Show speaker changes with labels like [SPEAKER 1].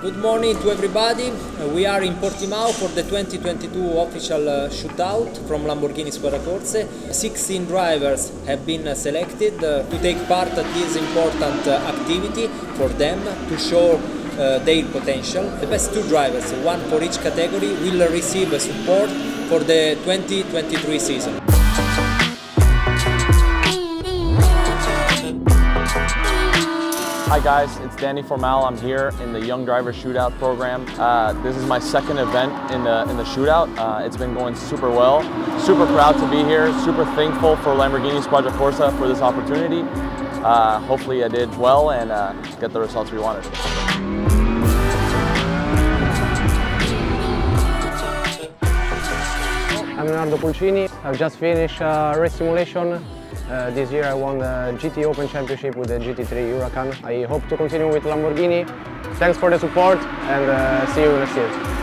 [SPEAKER 1] Good morning to everybody. Uh, we are in Portimao for the 2022 official uh, shootout from Lamborghini Squadra Corse. 16 drivers have been uh, selected to take part at this important activity for them to show their potential. The best two drivers, one for each category, will receive support for the 2023 season.
[SPEAKER 2] Hi guys, it's Danny Formal. I'm here in the Young Driver Shootout program. Uh, this is my second event in the in the shootout. Uh, it's been going super well. Super proud to be here. Super thankful for Lamborghini Squadra Corsa for this opportunity. Uh, hopefully I did well and uh, get the results we wanted.
[SPEAKER 3] I'm Leonardo Pulcini. I've just finished uh, race simulation. Uh, this year I won the GT Open Championship with the GT3 Huracan. I hope to continue with Lamborghini. Thanks for the support and uh, see you next year.